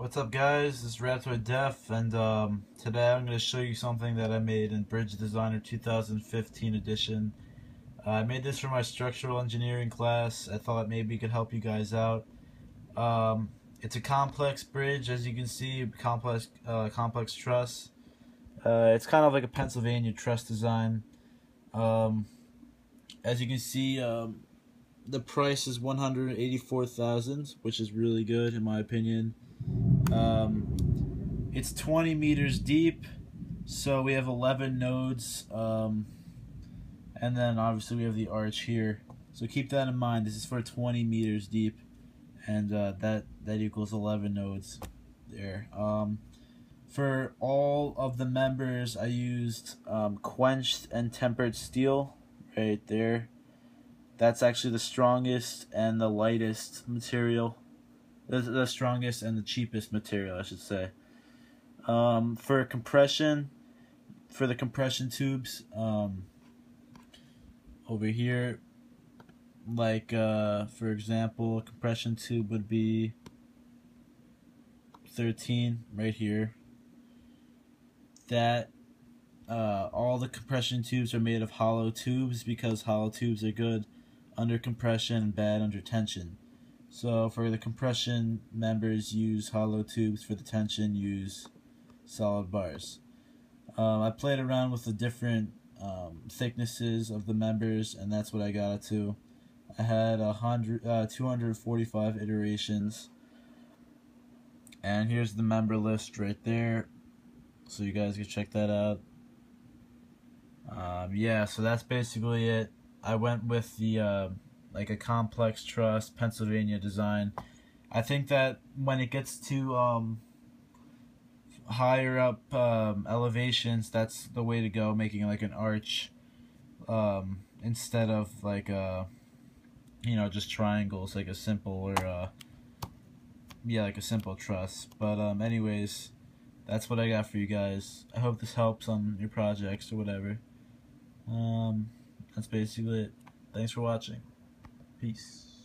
What's up guys, this is Raptoid Def and um, today I'm going to show you something that I made in Bridge Designer 2015 edition. Uh, I made this for my structural engineering class. I thought maybe it could help you guys out. Um, it's a complex bridge as you can see, complex, uh, complex truss. Uh, it's kind of like a Pennsylvania truss design. Um, as you can see, um, the price is 184,000, which is really good in my opinion. Um, it's 20 meters deep, so we have 11 nodes, um, and then obviously we have the arch here. So keep that in mind. This is for 20 meters deep, and uh, that that equals 11 nodes there. Um, for all of the members, I used um, quenched and tempered steel right there. That's actually the strongest and the lightest material the, the strongest and the cheapest material, I should say. Um, for compression, for the compression tubes, um, over here, like uh, for example, a compression tube would be 13 right here. That uh, all the compression tubes are made of hollow tubes because hollow tubes are good under compression and bad under tension. So for the compression members, use hollow tubes. For the tension, use solid bars. Um, I played around with the different um, thicknesses of the members, and that's what I got it to. I had a hundred, uh, 245 iterations, and here's the member list right there, so you guys can check that out. Um, yeah, so that's basically it. I went with the uh, like a complex truss Pennsylvania design. I think that when it gets to um, higher up um, elevations, that's the way to go, making like an arch um, instead of like a, you know, just triangles, like a simple or uh, yeah, like a simple truss. But um, anyways, that's what I got for you guys. I hope this helps on your projects or whatever. Um, that's basically it. Thanks for watching. Peace.